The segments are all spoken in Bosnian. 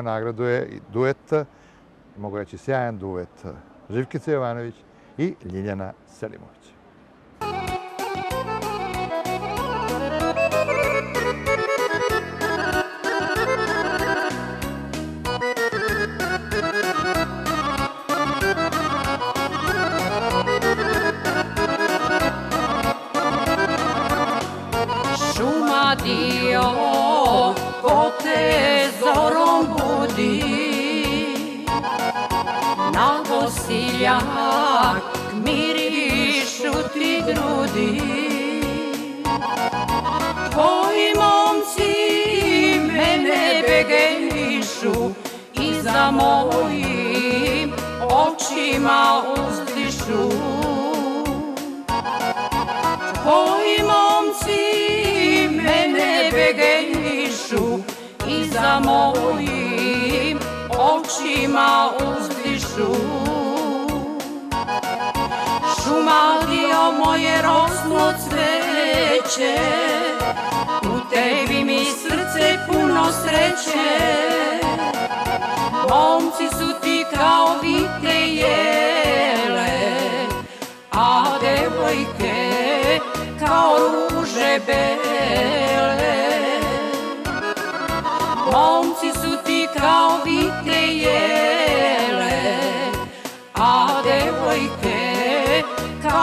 Nagradu je duet, mogu reći sjajan duet, Živkica Jovanović i Ljiljana Selimović. Grudi. Tvoji momci mene begenišu i za mojim očima uzdišu. Tvoji momci mene begenišu i za mojim očima uzdišu. Šuma dio moje rosno cveće, u tebi mi srce puno sreće. Momci su ti kao vite jele, a devojke kao ruže bele. Momci su ti kao vite jele,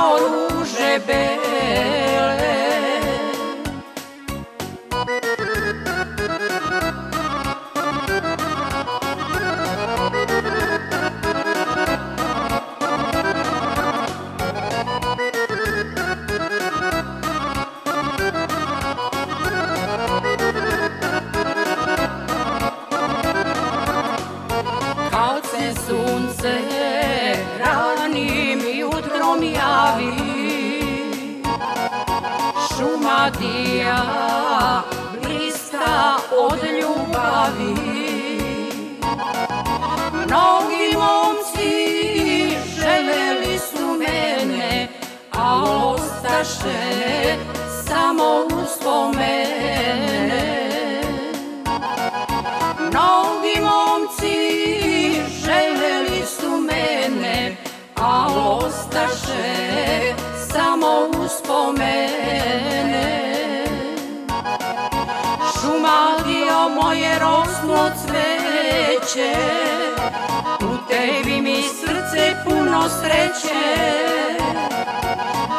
kao ostaše samo uspomene. Šuma dio moje rosno cveće, u tebi mi srce puno sreće.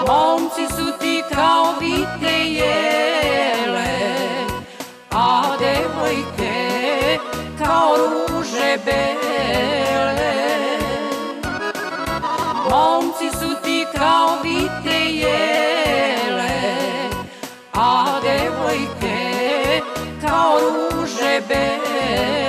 Momci su ti kao vite jele, a devojke kao ruže bele. Momci vite jele, a devojke kao ruže bele.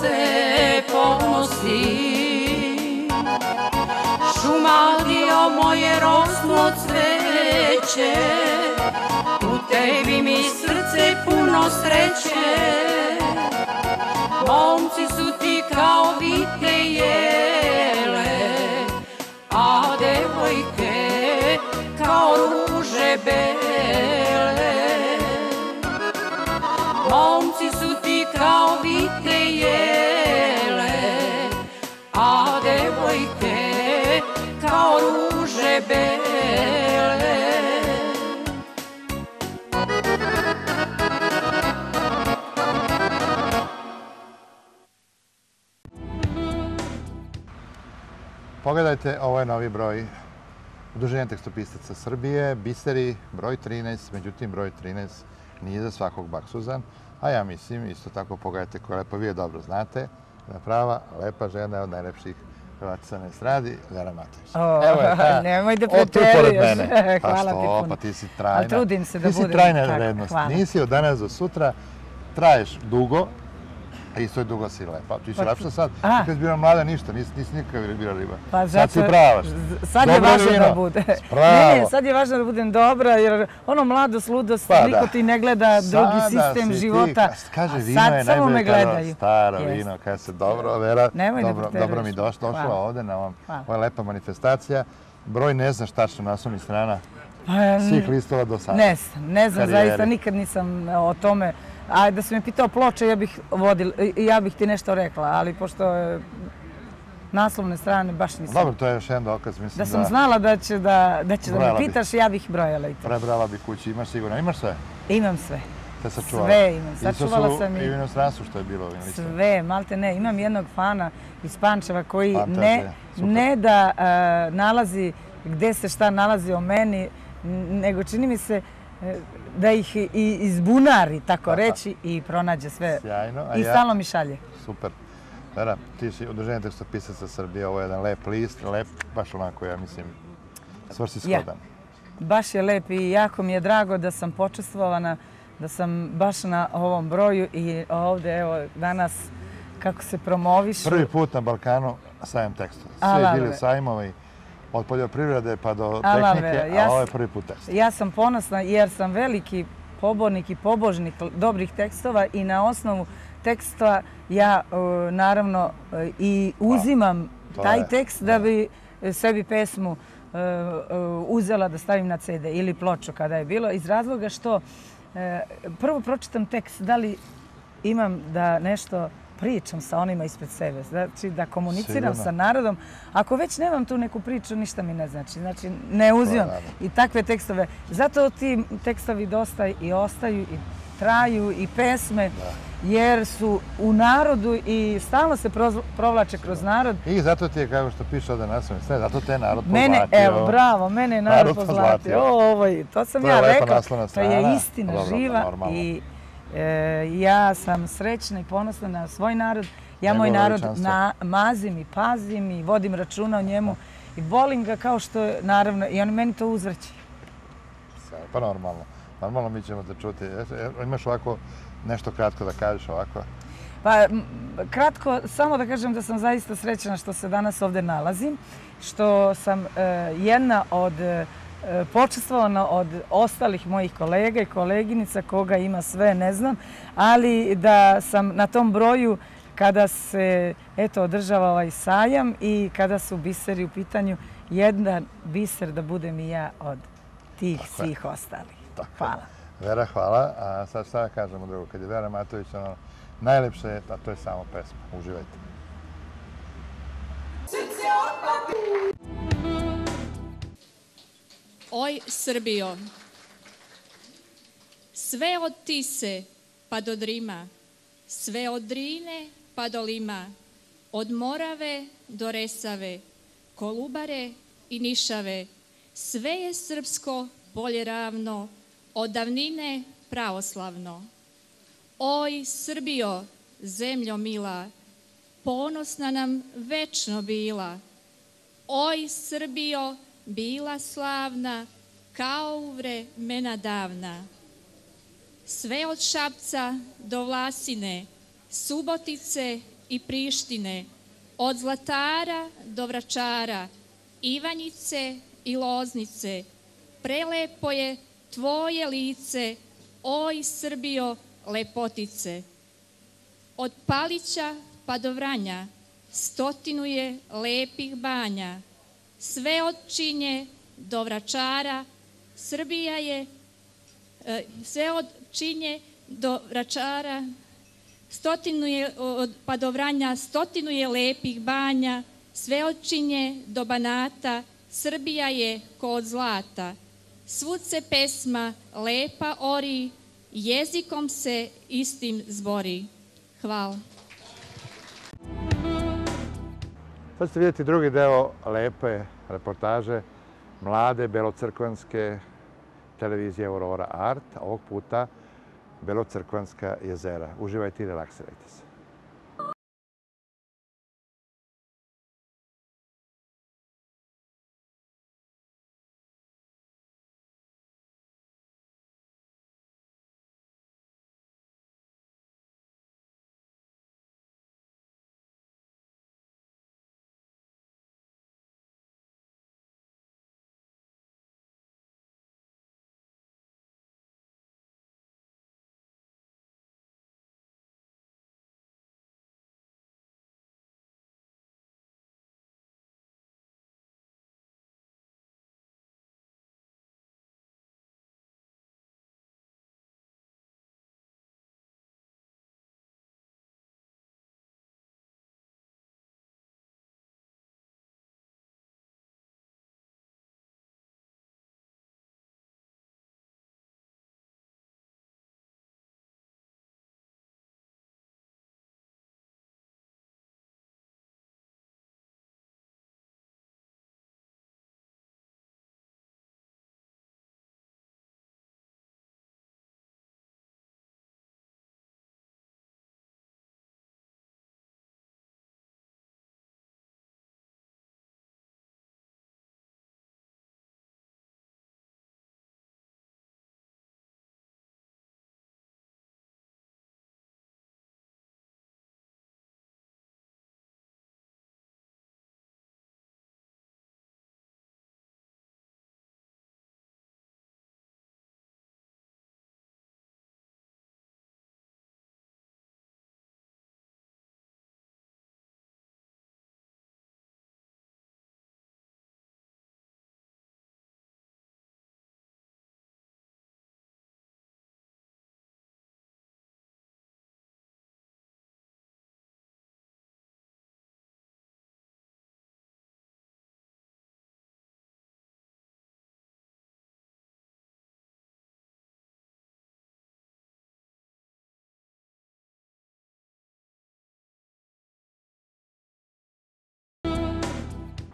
Se ponosi. Šuma dio moje rosno cveće U tebi mi srce puno sreće. Momci su ti kao vite Pogledajte, ovo je novi broj Udruženja tekstopisaca Srbije, Biseri, broj 13, međutim broj 13 nije za svakog baksuzan, a ja mislim, isto tako pogledajte koja lepo, vi je dobro znate, da prava, lepa žena od najlepših Hrvatica na estradi, Vera Matović. Evo je ta, nemoj da preteruješ. mene. Pa Hvala ti što, puno. pa ti si trajna. Ali trudim se da Ti si budem trajna hvala. Nisi od danas do sutra, traješ dugo, a isto je dugo si lepa. Ti si Pa lepša sad. A. Kad si bila mlada ništa, nisi, nisi nikakav bila riba. Pa sad si prava. Sad je Dobro važno vino. da bude. Pravo. Ne, ne, sad je važno da budem dobra, jer ono mladost, ludost, Pa niko ti ne gleda drugi sistem ti, života. ka- kaže, a vino sad je samo me najbolje kada gledaju. staro vino, kada se dobro, Vera, Nemoj dobro, mi došla, došla Hvala. ovde na ovom, ovo je lepa manifestacija. Broj ne znaš tačno naslovnih strana svih listova do sada. Ne znam, ne znam, zaista nikad nisam e, o tome. A da si me pitao ploče, ja bih, vodil, i ja bih ti nešto rekla, ali pošto je naslovne strane baš nisam. Dobro, to je još jedan dokaz, mislim Da sam znala da će da, da, će da me bi. pitaš, ja bih brojala i to. Prebrala bi kući, imaš sigurno, imaš sve? Imam sve. Te sačuvala? Sve imam, sačuvala sam i- i u inostranstvu što je bilo ovim. Sve, malte ne. Imam jednog fana iz Pančeva koji ne, super. ne da e, nalazi gde se šta nalazi o meni, nego čini mi se e, da ih i izbunari, tako reći, i pronađe sve. Sjajno, I ja- stalno mi šalje. Super. Vera, ti si udruženje tekstopisaca Srbije, ovo je jedan lep list, lep, baš onako, ja mislim, svrsishodan. Baš je lep i jako mi je drago da sam počestvovana, da sam baš na ovom broju i ovde, evo, danas kako se promovišu. Prvi put na Balkanu sajam tekstova. Svi Ala, bili bre. sajmovi, od poljoprivrede pa do Ala, tehnike, a ovo je prvi put tekst. Ja sam ponosna jer sam veliki pobornik i pobožnik dobrih tekstova i na osnovu teksta ja e, naravno e, i uzimam taj je, tekst da bi sebi pesmu e, uzela da stavim na CD ili ploču kada je bilo iz razloga što prvo pročitam tekst da li imam da nešto pričam sa onima ispred sebe, znači da komuniciram Sigurno. sa narodom. Ako već nemam tu neku priču, ništa mi ne znači. Znači, ne uzimam i takve tekstove. Zato ti tekstovi dosta i ostaju i traju i pesme, jer su u narodu i stalno se provlače kroz narod. I zato ti je, kao što piše ovdje na sve, zato te je narod Mene, pozlatio. evo, bravo, mene je narod Narod pozlatio. pozlatio. O, ovo to sam To ja rekla. naslovna To je istina živa i e, ja sam srećna i ponosna na svoj narod. Ja moj narod na, mazim i pazim i vodim računa o njemu i volim ga kao što je, naravno, i on meni to uzvraća. Sve, Pa normalno. Normalno mi ćemo te čuti. Jesi- e, Imaš ovako nešto kratko da kažeš ovako? Pa kratko, samo da kažem da sam zaista srećna što se danas ovdje nalazim, što sam e, jedna od e, počestvovana od ostalih mojih kolega i koleginica, koga ima sve, ne znam, ali da sam na tom broju kada se eto održava ovaj sajam i kada su biseri u pitanju, jedan biser da budem i ja od tih Tako je. svih ostalih. Tako je. Hvala. Vera, hvala. A sad šta kažemo drugo? Kad je Vera Matović, ono, najlepše je, a to je samo pesma. Uživajte. Oj Srbijo, sve od Tise pa do Drima, sve od Drine pa do Lima, od Morave do Resave, Kolubare i Nišave, sve je srpsko bolje ravno, od davnine pravoslavno. Oj Srbijo, zemljo mila, ponosna nam večno bila, Oj Srbijo, bila slavna, kao u vremena davna. Sve od Šapca do Vlasine, Subotice i Prištine, od Zlatara do Vračara, Ivanjice i Loznice, prelepo je tvoje lice, oj Srbijo, lepotice. Od Palića pa do Vranja, stotinu je lepih banja, sve od Činje do Vračara, Srbija je, e, sve od Činje do Vračara, stotinu je, od, pa do Vranja, stotinu je lepih banja, sve od Činje do Banata, Srbija je ko od zlata. Svud se pesma lepa ori, jezikom se istim zbori. Hvala. Sad ćete vidjeti drugi deo lepe reportaže mlade belocrkvanske televizije Aurora Art, ovog puta Belocrkvanska jezera. Uživajte i relaksirajte se.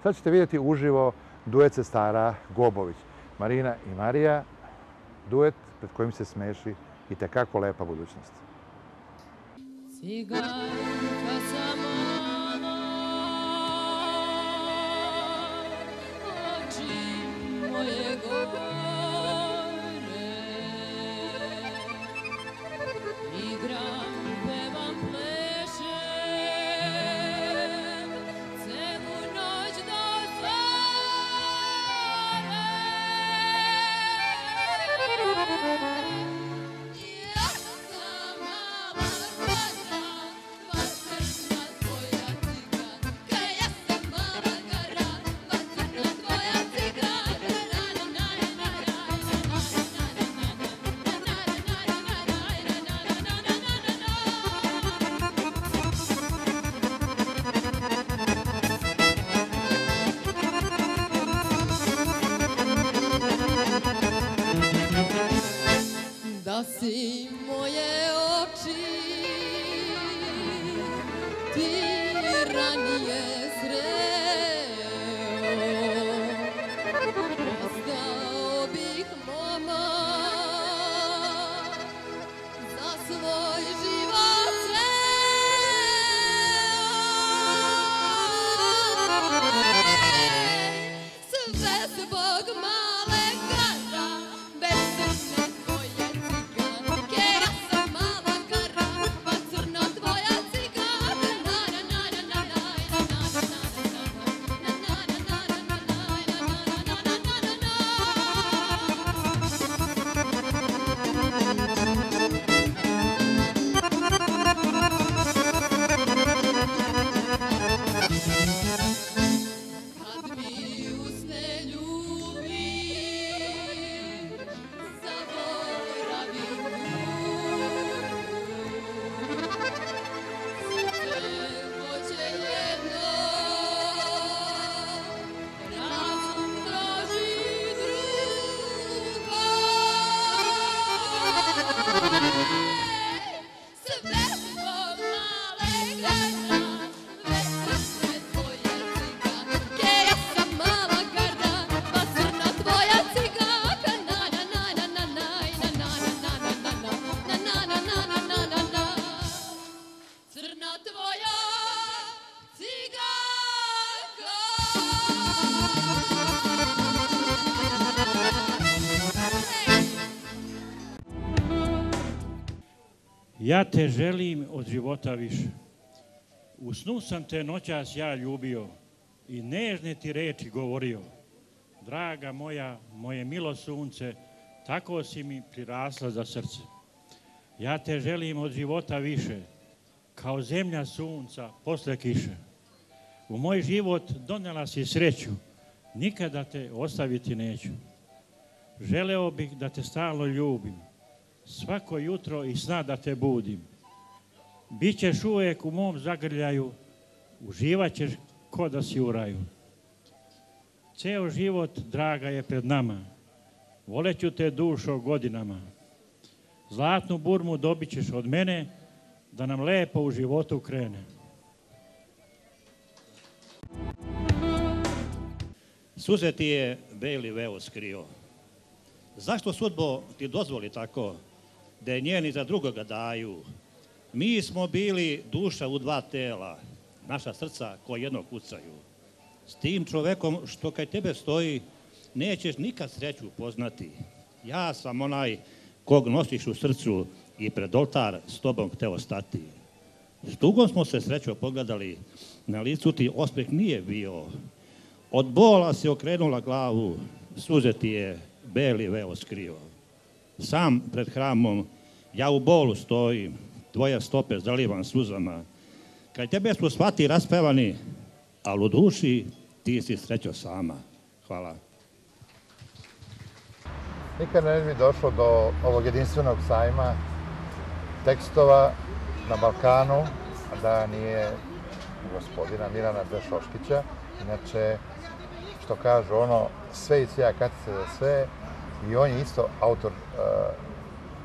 Sad ćete vidjeti uživo duet sestara Gobović. Marina i Marija, duet pred kojim se smeši i tekako lepa budućnost. Ciganka sam mala, oči moje Ja te želim od života više. U snu sam te noćas ja ljubio i nežne ti reči govorio. Draga moja, moje milo sunce, tako si mi prirasla za srce. Ja te želim od života više, kao zemlja sunca posle kiše. U moj život donela si sreću, nikada te ostaviti neću. Želeo bih da te stalno ljubim, svako jutro i sna da te budim. Bićeš uvijek u mom zagrljaju, uživaćeš ko da si u raju. Ceo život, draga, je pred nama. Voleću te dušo godinama. Zlatnu burmu dobit ćeš od mene, da nam lepo u životu krene. Suze ti je beli veo skrio. Zašto sudbo ti dozvoli tako, da je njeni za drugoga daju? Mi smo bili duša u dva tela, naša srca koje jedno kucaju. S tim čovekom što kaj tebe stoji, nećeš nikad sreću poznati. Ja sam onaj kog nosiš u srcu i pred oltar s tobom hteo stati. S tugom smo se srećo pogledali, na licu ti ospeh nije bio. Od bola se okrenula glavu, suze ti je beli veo skrio. Sam pred hramom, ja u bolu stojim, tvoje stope zalivam suzama. Kad tebe smo shvati raspevani, ali u duši ti si srećo sama. Hvala. Nikad ne bi došlo do ovog jedinstvenog sajma tekstova na Balkanu, a da nije gospodina Milana Bešoškića. Inače, što kažu, ono, sve i sve, kad se za sve, i on je isto autor uh,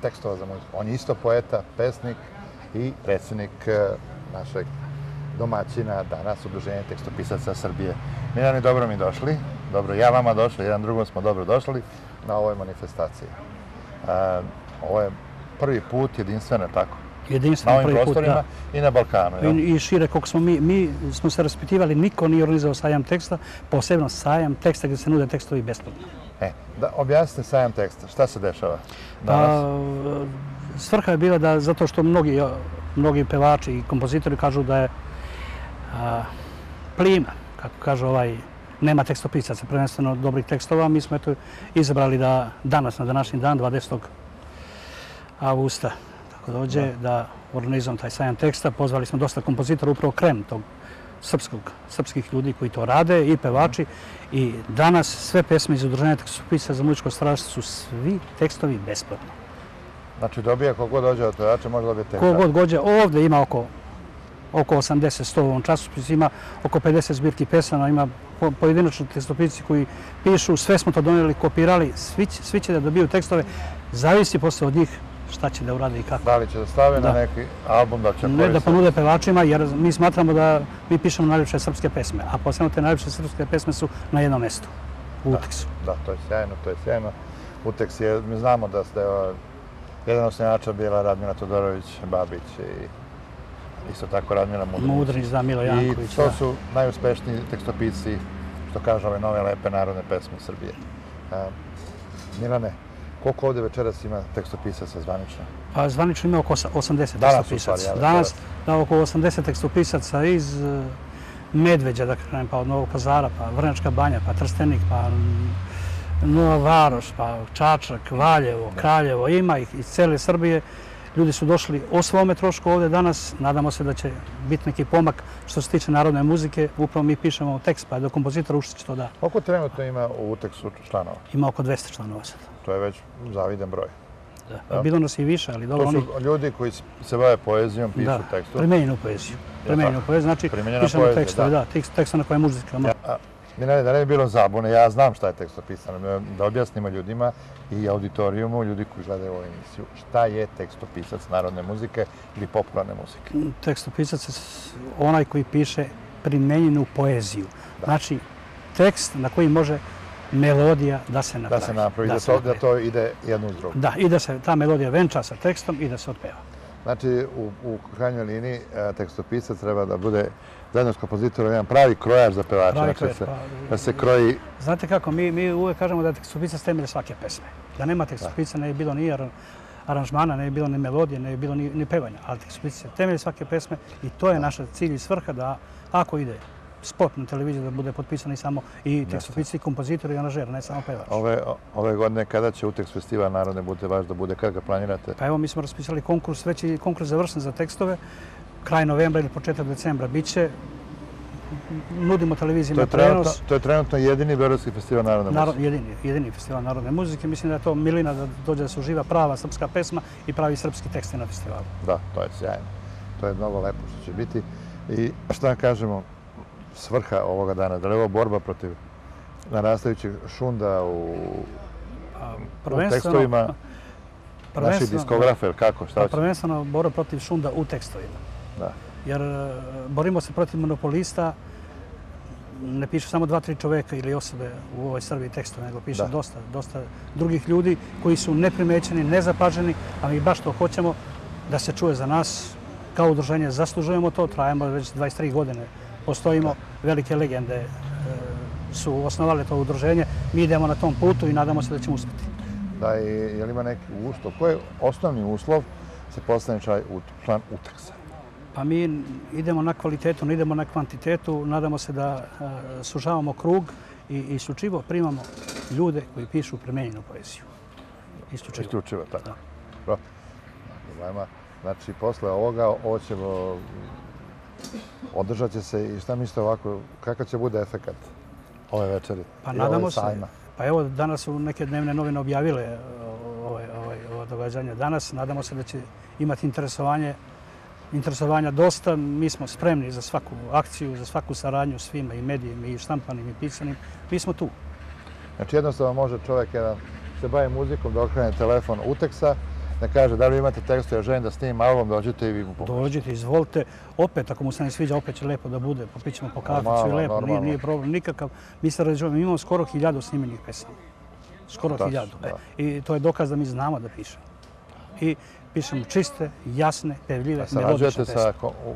tekstova za muziku. On je isto poeta, pesnik i predsjednik uh, našeg domaćina danas, Udruženje tekstopisaca Srbije. Milani, dobro mi došli. Dobro, ja vama došli, jedan drugom smo dobro došli na ovoj manifestaciji. Uh, ovo je prvi put jedinstveno, tako? Jedinstveno prvi put, prostorima da. i na Balkanu, jel? I, I šire, koliko smo mi, mi smo se raspitivali, niko nije organizao sajam teksta, posebno sajam teksta gdje se nude tekstovi besplatno. E, da objasnite sajam teksta, šta se dešava Pa, danas? svrha je bila da, zato što mnogi, mnogi pevači i kompozitori kažu da je a, plima, kako kaže ovaj, nema tekstopisaca, prvenstveno dobrih tekstova. Mi smo eto izabrali da danas, na današnji dan, 20. augusta, tako dođe, da organizujemo taj sajam teksta. Pozvali smo dosta kompozitora, upravo krem tog srpskog, srpskih ljudi koji to rade i pevači. I danas sve pesme iz udruženja tekstopisaca za muzičko strašstvo su svi tekstovi besplatno. Znači dobija kogod dođe od pevača, može dobiti tekst. Kogod gođe, ovdje ima oko oko 80-100 u ovom časopisu, ima oko 50 zbirki pesama, ima po- pojedinačni tekstopisci koji pišu, sve smo to donijeli, kopirali, svi će da dobiju tekstove, zavisi posle od njih šta će da urade i kako. Da li će da stave na neki album, da će Ne da koristiti? ponude pevačima, jer mi smatramo da mi pišemo najljepše srpske pesme, a posebno te najljepše srpske pesme su na jednom mjestu, u uteksu. Da, to je sjajno, to je sjajno. Uteks je, mi znamo da ste jedan osnivača bila Radmila Todorović, Babić i isto tako Radmila Mudrinić. Mudrinić, da, Milo Janković. I to da. su najuspešniji tekstopisci, što kažu ove nove lepe narodne pesme Srbije. A, Milane, koliko ovdje večeras ima tekstopisaca zvanično? Pa zvanično ima oko osa- 80 Danas tekstopisaca. stvari, ja, Danas da, oko 80 tekstopisaca iz e, Medveđa, da kažem, pa od Novog pazara, pa Vrnjačka banja, pa Trstenik, pa Nova Varoš, pa Čačak, Valjevo, Kraljevo, ima ih iz cele Srbije. Ljudi su došli o svome trošku ovdje danas. Nadamo se da će biti neki pomak što se tiče narodne muzike. Upravo mi pišemo tekst, pa je do kompozitora Uštić to da. Koliko trenutno ima u Uteksu članova? Ima oko 200 članova sad. To je već zavidan broj. Da. Bilo nas i više, ali dobro, To oni... su ljudi koji se bave poezijom, pišu Da, tekstu. primenjenu poeziju. Primenjenu poeziju, znači pišemo poezija, tekstove, da. da, tekst, teksta na koje je muzika. Ja, Milane, da ne bi bilo zabune, ja znam šta je tekstopisan, da objasnimo ljudima i auditorijumu, ljudi koji gledaju ovu emisiju, šta je tekstopisac narodne muzike ili popularne muzike. Tekstopisac je onaj koji piše primenjenu poeziju. Znači, tekst na koji može melodija da se Da napravi. se napravi, da, se to, da to ide jedno uz drugo. Da, i da se ta melodija venča sa tekstom i da se otpeva. Znači, u, u krajnjoj liniji e, tekstopisac treba da bude zajedno s kompozitorom jedan pravi krojač za pevača. Pravi znači, krojač, se, pa- da se kroji Znate kako, mi, mi uvek kažemo da je tekstopisac temelj svake pesme. Da nema tekstopisaca ne bi bilo ni aranžmana, ne bi bilo ni melodije, ne bi bilo ni, ni pevanja, ali tekstopisci je temelj svake pesme i to je naša cilj i svrha da ako ide spot na televiziji da bude potpisani samo i tekstopisci, i kompozitor i aranžer, ne samo pevač. Ove, ove godine kada će Uteks festival Narodne bude vaš da bude, kada ga planirate? Pa evo mi smo raspisali konkurs, već je konkurs završen za tekstove, kraj novembra ili početak decembra biće. Nudimo televizijima prenos. to je trenutno jedini Beogradski festival Narodne Narod, muzike. jedini, jedini festival narodne muzike. Mislim da je to milina da dođe da se uživa prava srpska pesma i pravi srpski teksti na festivalu. Da, to je sjajno. To je mnogo lepo što će biti. I šta da kažemo, svrha ovoga dana, da li je ovo borba protiv narastajućeg šunda u, u tekstovima naših diskografa ili kako, šta Pa prvenstveno borba protiv šunda u tekstovima. Da. Jer e, borimo se protiv monopolista, ne pišu samo dva, tri čoveka ili osobe u ovoj Srbiji tekstove, nego piše Da. dosta, dosta drugih ljudi koji su neprimećeni, nezapaženi, a mi baš to hoćemo da se čuje za nas. Kao udruženje zaslužujemo to, trajamo već 23 godine, postojimo, velike legende e, su osnovali to udruženje. Mi idemo na tom putu i nadamo se da ćemo uspjeti. Da, i je li ima neki uslov? Koji je osnovni uslov se postane član Uteksa? Pa mi idemo na kvalitetu, ne idemo na kvantitetu. Nadamo se da e, sužavamo krug i isključivo primamo ljude koji pišu premenjenu poeziju. Isključivo. Isključivo, tako. Da. Problema. Znači, posle ovoga, ovo ćemo... Održat će se i šta mislite ovako, kakav će bude efekat ove večeri? Pa i nadamo ove se. sajma? Pa evo, danas su neke dnevne novine objavile e, ovaj, ovaj, ovo događanje danas. Nadamo se da će imati interesovanje interesovanja dosta. Mi smo spremni za svaku akciju, za svaku saradnju svima i medijima i štampanim i pisanim. Mi smo tu. Znači, jednostavno može čovjek jedan se bavi muzikom da okrene telefon Uteksa, da kaže da li imate tekstu, ja želim da snimim album, dođete i vi mu pomožete. Dođite, izvolite. Opet, ako mu se ne sviđa, opet će lepo da bude. Popićemo po kaficu i lepo. Nije, normalno. nije problem nikakav. Mi se rađujemo, imamo skoro hiljadu snimljenih pesama. Skoro Tačno, hiljadu. da. E, I to je dokaz da mi znamo da pišemo. I pišemo čiste, jasne, pevljive, A sarađujete melodične pesme. sa ko- u- u-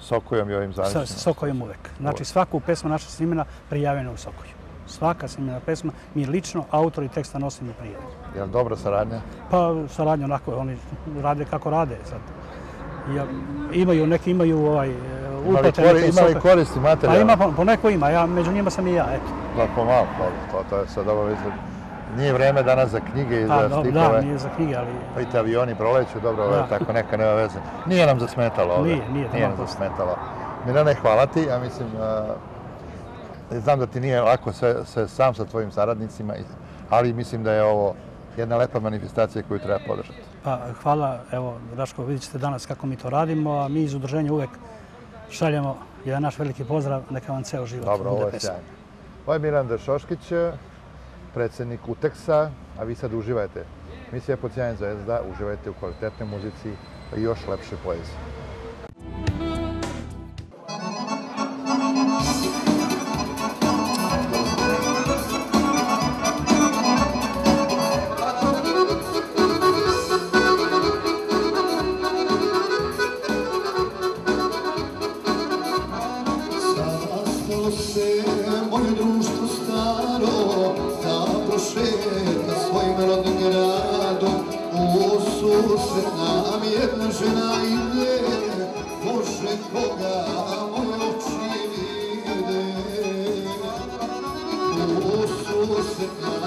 Sokojom i ovim Sa, zavisnim? sa Sokojem uvek. Znači svaku pesmu naša snimena prijavljena u Sokoju. Svaka snimena pesma, mi lično, autor i teksta nosimo prijavu. Je li dobra saradnja? Pa saradnja onako, oni rade kako rade sad. Ja, imaju, neki imaju ovaj, Ima li, uplate. kori, neke ima li koristi Pa materijala? ima, po, neko ima, ja, među njima sam i ja, eto. Da, pomalo, dobro, to, to je sad izgled. Nije vreme danas za knjige i Pa, za da, stihove. da, nije za knjige, ali Vidite, avioni proleću, dobro, ovo je Da. tako neka nema veze. Nije nam zasmetalo ovdje. Nije, nije, nije nam zasmetalo. Milane, hvala ti, ja mislim, znam da ti nije lako sve, sve sam sa tvojim saradnicima, i- ali mislim da je ovo jedna lepa manifestacija koju treba podržati. pa, hvala, evo, Raško, vidjet ćete danas kako mi to radimo, a mi iz udruženja uvek šaljemo jedan naš veliki pozdrav, neka vam ceo život Dobro, bude ovo je pesma. sjajno. Ovo je Miranda Šoškić, predsjednik Uteksa, a vi sad uživajte. Misija pod sjajn zvezda, uživajte u kvalitetnoj muzici i još lepše poeziji. that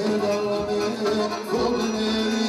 Gledala me